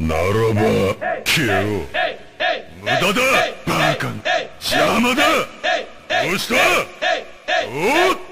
ならば消えろ無駄だバカな邪魔だどうしたおっ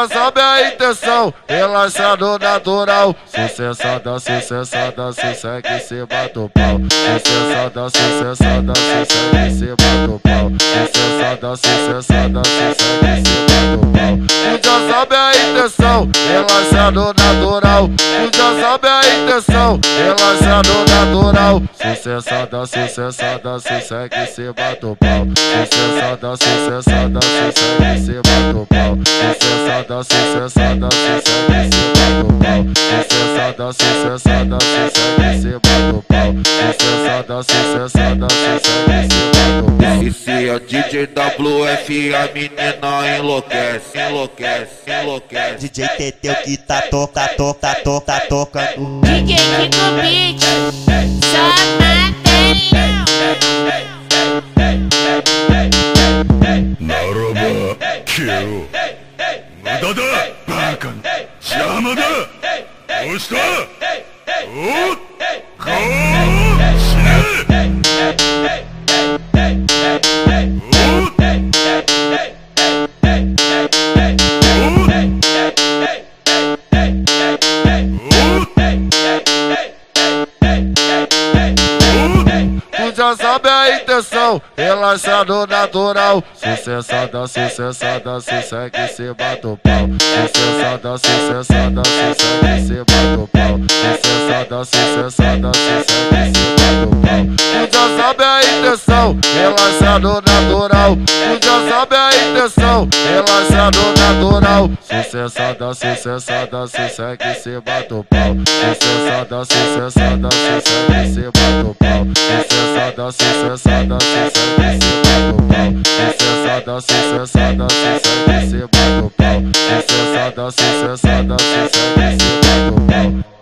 já sabe a intenção, relaxado natural. Sucessada, sucessada, sucegue se bate o pau. Sucessada, sucessada, sucegue se bate o pau. Sucessada, sucessada, sucegue se bate o pau. Tu já sabe a intenção, relaxado natural. Tu já sabe a intenção, relaxado natural. Sucessada, sucessada, sucegue se bate o pau. Sucessada, sucessada, sucegue se bate o pau. Sucessada, sucessada, sucegue se bate o pau. Sucessada, sucessada, sucegue se bate o pau. Sucessada, sucessada, sucegue se bate o pau. Esse é DJ WF, a menina enlouquece, enlouquece, enlouquece. DJ Teteu que tá toca, toca, toca, tocando. DJ Kiko Beat, só matéria. 無駄だバカな邪魔だどうしたおっ já sabe a intenção, relaxado natural. Sucessada, sucessada, sucegue se bate o pau. Sucessada, sucessada, sucegue se bate o pau. Sucessada, sucessada, sucegue se bate o pau. Intenção, relaxado natural. Tu já sabe a intenção, relaxado natural. Sucessada, sucessada, sucegue se bate o pau. Sucessada, sucessada, sucegue se bate o pau. Sucessada, sucessada, sucegue se bate o pau. Sucessada, sucessada, sucegue se bate o pau. Sucessada, sucessada, sucegue se bate o pau.